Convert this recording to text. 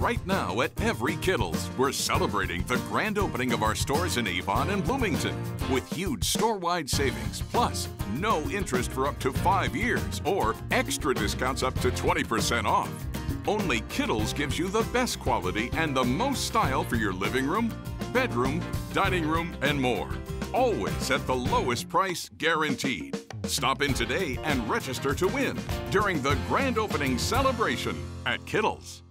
right now at every Kittle's. We're celebrating the grand opening of our stores in Avon and Bloomington with huge store-wide savings, plus no interest for up to five years or extra discounts up to 20% off. Only Kittle's gives you the best quality and the most style for your living room, bedroom, dining room, and more. Always at the lowest price guaranteed. Stop in today and register to win during the grand opening celebration at Kittle's.